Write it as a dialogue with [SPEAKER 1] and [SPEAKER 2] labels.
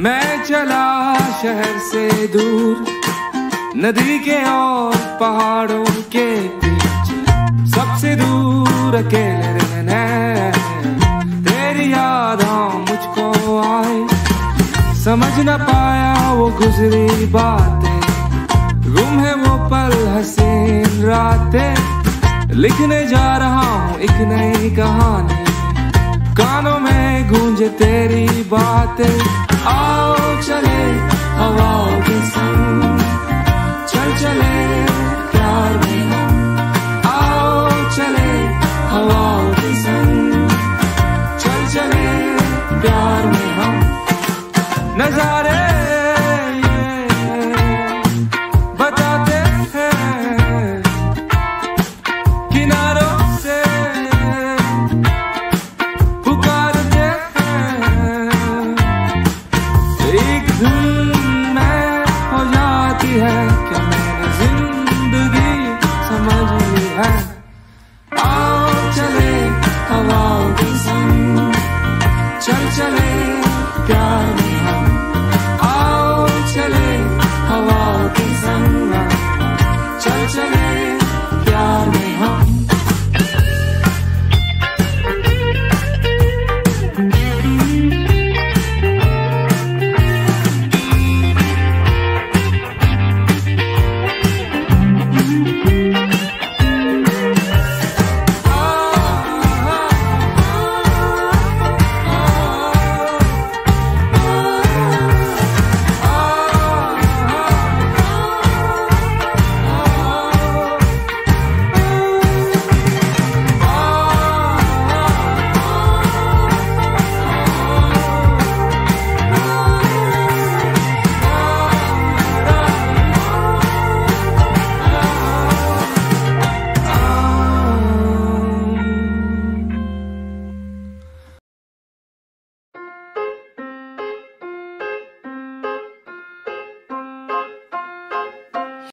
[SPEAKER 1] मैं चला शहर से दूर, नदी के और पहाड़ों के बीच। सबसे दूर अकेले रहने, तेरी याद मुझको आए। समझ न पाया वो गुजरी बातें, गुम है वो पल हसीन रातें। लिखने जा रहा हूँ एक नई कहानी, कानों में गूंज तेरी बातें। नजारे